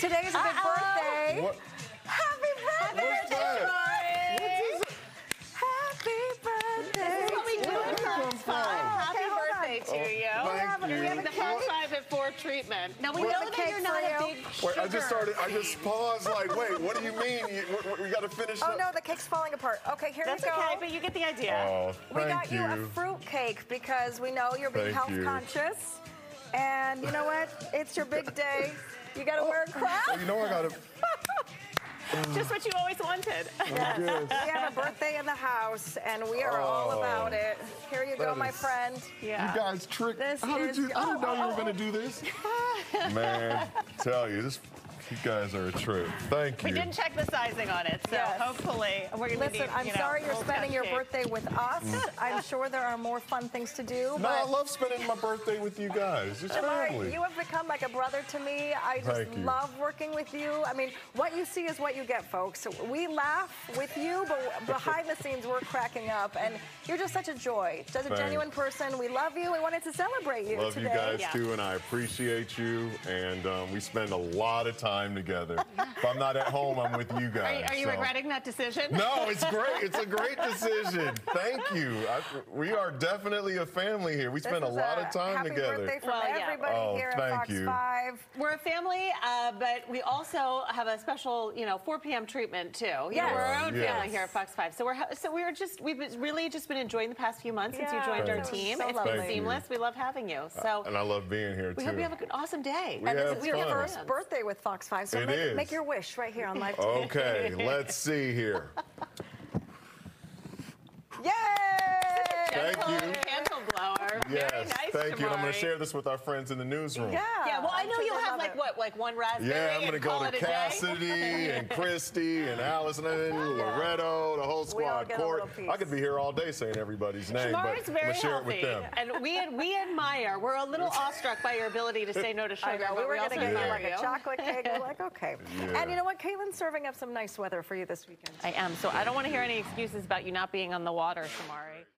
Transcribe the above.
Today is a big birthday. What? Happy birthday, What's that? Shomari. Happy birthday. What we do at Fox Five. from? Happy Okay, hold on. birthday to Oh, you. thank we have you. a The Fox Five at four treatment. Now we We know that you're for not a you. big Wait, I just sugar. started. I just paused. Like, wait, what do you mean? You, we, we got to finish. Oh up? no, the cake's falling apart. Okay, here That's you go. That's okay, but you get the idea. Oh, we got you. a fruit cake because we know you're being Thank health you. conscious. And you know what? It's your big day. You gotta wear a crown. Oh, you know I got to. Just what you always wanted. Oh, yes. We have a birthday in the house, and we are all Oh, about it. Here you go, that my friend. Yeah. You guys tricked. This How did is- you? I didn't know you oh, were oh, going to do this. Man, tell you, this. You guys are a trip. Thank you. We didn't check the sizing on it, so Yes. hopefully we're going to Listen, need, I'm you know, sorry you're spending your cake. birthday with us. I'm sure there are more fun things to do. No, but I love spending my birthday with you guys. It's Shomari, family. you have become like a brother to me. I just Thank you. love working with you. I mean, what you see is what you get, folks. We laugh with you, but behind the scenes, we're cracking up. And you're just such a joy. Just a Thanks. genuine person. We love you. We wanted to celebrate you Love today. you guys Yeah. too, and I appreciate you. And um, we spend a lot of time together. if I'm not at home, I'm with you Are guys. you, are you so- regretting that decision? No, it's great. It's a great decision. Thank you. I, we are definitely a family here. We spend a is lot of time happy together. birthday from Well, yeah. everybody Oh, here at Fox you. 5. We're a family, uh, but we also have a special, you know, 4 p.m. treatment too. You know, Yes. we're our own Yes. family here at Fox 5. So we're so we're just we've really just been enjoying the past few months since you Yeah, joined our team. so it's lovely. been seamless. We love having you. So and I love being here we too. hope you have an awesome day. We And this have is your fun. first birthday with Fox 5, so It make, is. make your wish right here on live TV. Okay, let's see here. Yay! Thank you. Candle blower. Very Yes, nice, thank you. And I'm going to share this with our friends in the newsroom. Yeah. Yeah, well, I know you'll have like it. what, like one raspberry. Yeah, I'm gonna go call to it a? Cassidy and Christy and Allison and Loretto, the whole We all squad. Court. I could be here all day saying everybody's name, Shomari's but I'm very gonna share healthy, it with them. and we we admire. We're a little awestruck by your ability to say no to sugar. I know. We were going to get you like a chocolate cake. We're like, okay. Yeah. And you know what? Caitlin's serving up some nice weather for you this weekend. I am. So I don't want to hear any excuses about you not being on the water, Shamari.